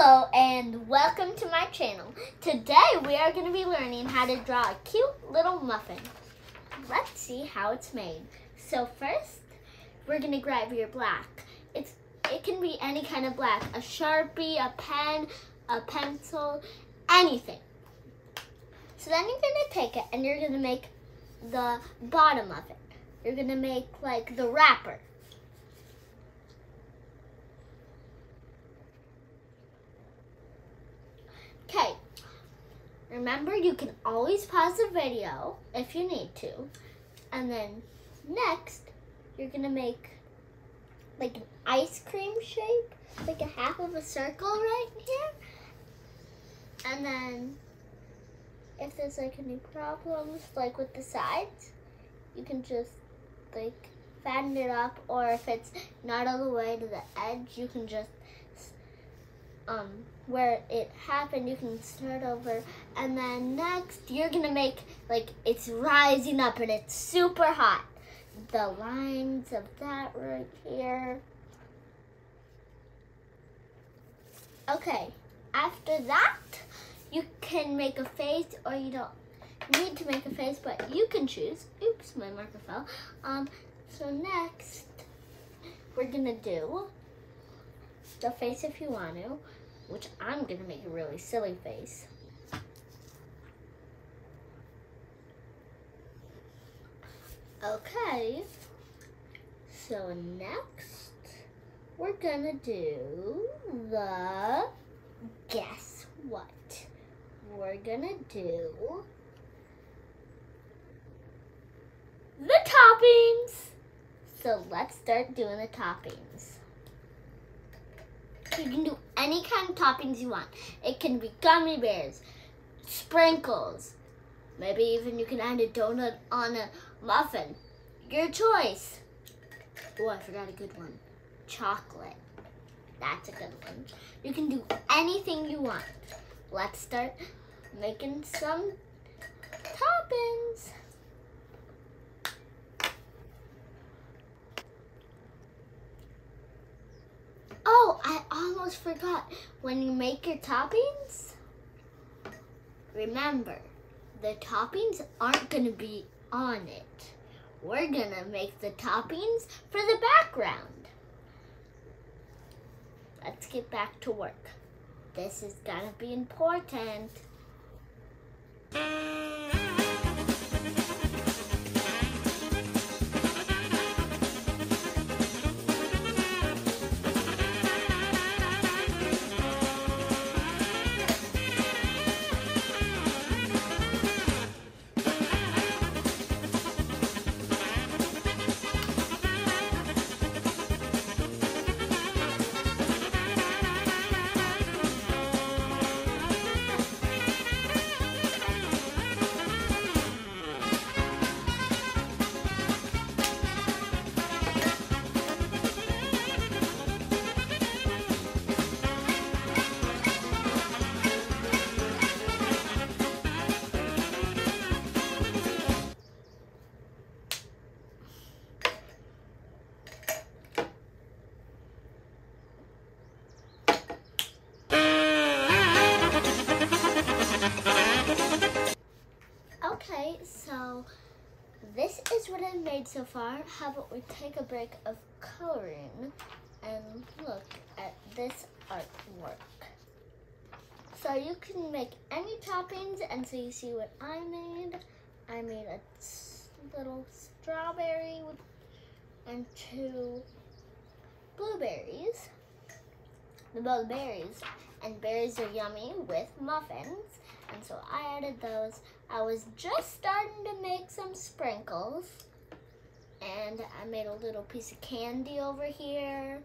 Hello and welcome to my channel. Today we are going to be learning how to draw a cute little muffin. Let's see how it's made. So first, we're going to grab your black. It's It can be any kind of black, a Sharpie, a pen, a pencil, anything. So then you're going to take it and you're going to make the bottom of it. You're going to make like the wrapper. Okay, remember you can always pause the video if you need to. And then next, you're gonna make like an ice cream shape, like a half of a circle right here. And then if there's like any problems like with the sides, you can just like fatten it up or if it's not all the way to the edge, you can just um, where it happened, you can start over. And then next, you're gonna make, like, it's rising up and it's super hot. The lines of that right here. Okay, after that, you can make a face or you don't need to make a face, but you can choose. Oops, my marker fell. Um, so next, we're gonna do the face if you want to which I'm going to make a really silly face. Okay, so next we're going to do the, guess what? We're going to do the toppings. So let's start doing the toppings. You can do any kind of toppings you want. It can be gummy bears, sprinkles, maybe even you can add a donut on a muffin. Your choice. Oh, I forgot a good one. Chocolate. That's a good one. You can do anything you want. Let's start making some toppings. Oh, I almost forgot. When you make your toppings, remember, the toppings aren't going to be on it. We're going to make the toppings for the background. Let's get back to work. This is going to be important. What I've made so far. How about we take a break of coloring and look at this artwork. So you can make any toppings and so you see what I made. I made a little strawberry and two blueberries. The blueberries and berries are yummy with muffins. And so I added those. I was just starting to make some sprinkles. And I made a little piece of candy over here.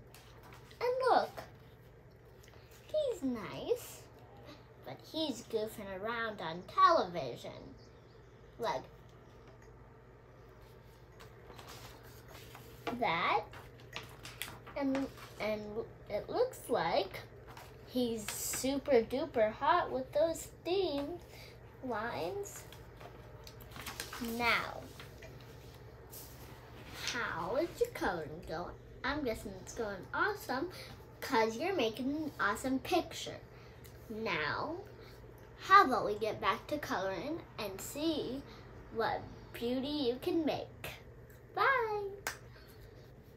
And look, he's nice, but he's goofing around on television. Like that. And, and it looks like he's super duper hot with those steam lines. Now, how is your coloring going? I'm guessing it's going awesome, because you're making an awesome picture. Now, how about we get back to coloring and see what beauty you can make. Bye!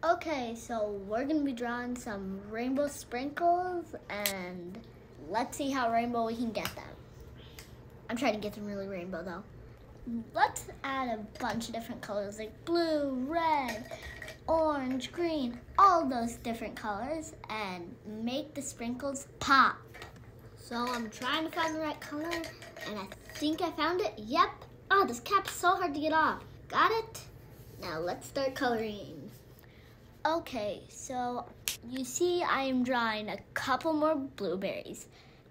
Okay, so we're gonna be drawing some rainbow sprinkles and let's see how rainbow we can get them. I'm trying to get them really rainbow though. Let's add a bunch of different colors like blue, red, orange, green, all those different colors and make the sprinkles pop. So I'm trying to find the right color and I think I found it. Yep. Oh, this cap's so hard to get off. Got it? Now let's start coloring. Okay, so you see I am drawing a couple more blueberries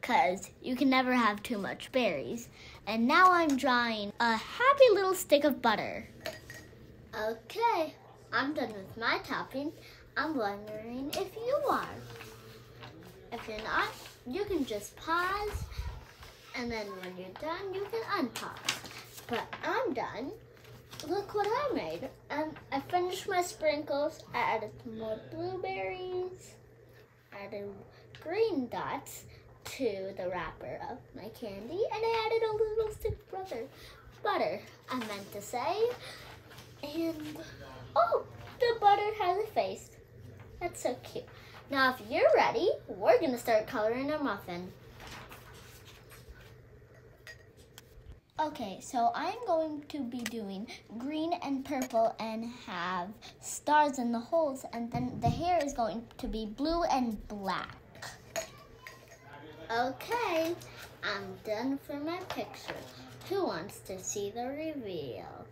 because you can never have too much berries. And now I'm drawing a happy little stick of butter. Okay, I'm done with my topping. I'm wondering if you are. If you're not, you can just pause and then when you're done, you can unpause. But I'm done look what I made. Um, I finished my sprinkles. I added more blueberries. Added green dots to the wrapper of my candy. And I added a little stick of butter. Butter, I meant to say. And, oh, the butter has a face. That's so cute. Now, if you're ready, we're to start coloring a muffin. Okay, so I'm going to be doing green and purple and have stars in the holes and then the hair is going to be blue and black. Okay, I'm done for my picture. Who wants to see the reveal?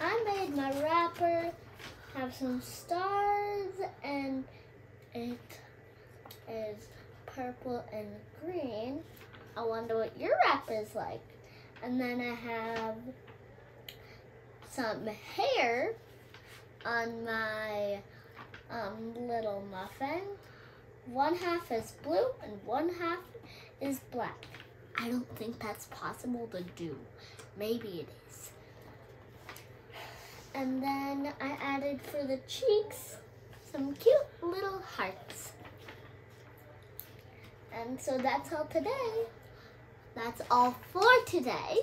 I made my wrapper have some stars and it is purple and green. I wonder what your wrap is like. And then I have some hair on my um, little muffin. One half is blue and one half is black. I don't think that's possible to do. Maybe it is. And then I added for the cheeks some cute little hearts. And so that's all today. That's all for today.